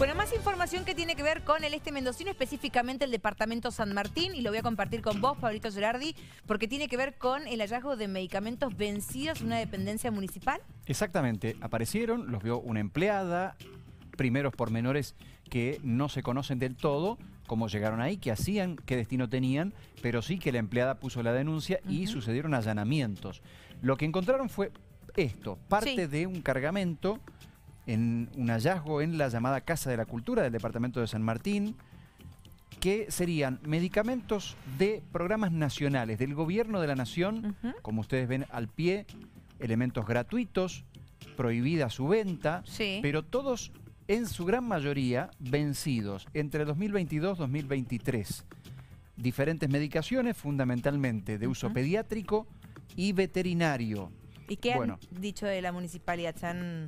Bueno, más información que tiene que ver con el este mendocino, específicamente el departamento San Martín, y lo voy a compartir con vos, Pablito Gerardi, porque tiene que ver con el hallazgo de medicamentos vencidos en una dependencia municipal. Exactamente, aparecieron, los vio una empleada, primeros pormenores que no se conocen del todo, cómo llegaron ahí, qué hacían, qué destino tenían, pero sí que la empleada puso la denuncia y sucedieron allanamientos. Lo que encontraron fue esto, parte de un cargamento en un hallazgo en la llamada Casa de la Cultura del Departamento de San Martín, que serían medicamentos de programas nacionales del Gobierno de la Nación, como ustedes ven al pie, elementos gratuitos, prohibida su venta, pero todos en su gran mayoría vencidos entre 2022 y 2023. Diferentes medicaciones, fundamentalmente de uso pediátrico y veterinario. ¿Y qué han dicho de la municipalidad?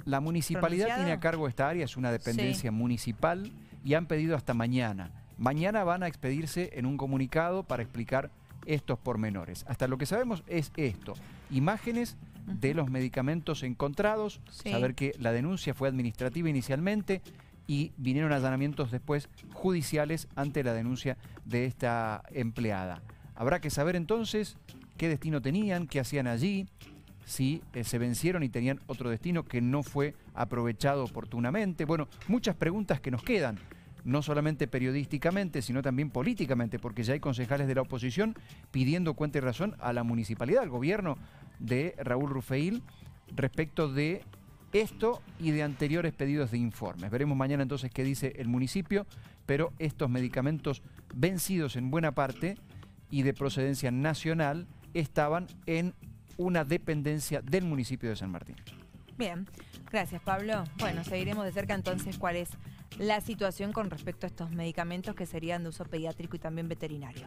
la municipalidad tiene a cargo esta área, es una dependencia municipal y han pedido hasta mañana. Mañana van a expedirse en un comunicado para explicar estos pormenores. Hasta lo que sabemos es esto, imágenes de los medicamentos encontrados, saber que la denuncia fue administrativa inicialmente y vinieron allanamientos después judiciales ante la denuncia de esta empleada. Habrá que saber entonces qué destino tenían, qué hacían allí, si eh, se vencieron y tenían otro destino que no fue aprovechado oportunamente. Bueno, muchas preguntas que nos quedan, no solamente periodísticamente, sino también políticamente, porque ya hay concejales de la oposición pidiendo cuenta y razón a la municipalidad, al gobierno de Raúl Rufeil, respecto de esto y de anteriores pedidos de informes. Veremos mañana entonces qué dice el municipio, pero estos medicamentos vencidos en buena parte y de procedencia nacional estaban en una dependencia del municipio de San Martín. Bien, gracias Pablo. Bueno, seguiremos de cerca entonces cuál es la situación con respecto a estos medicamentos que serían de uso pediátrico y también veterinario.